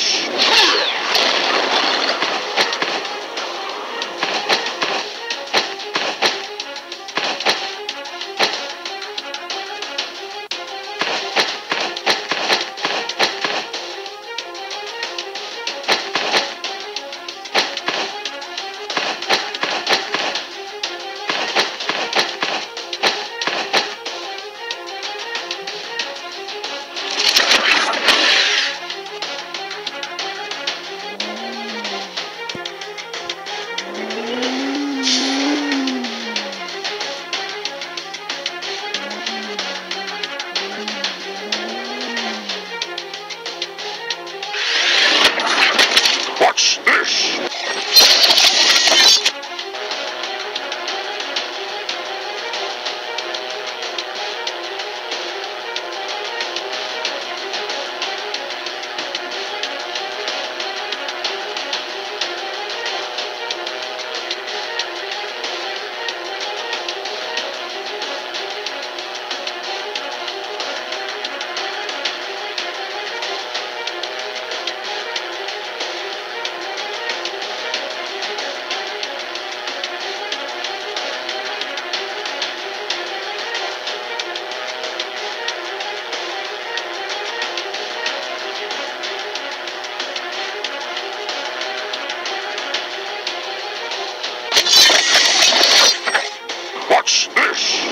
Crash! watch Watch this!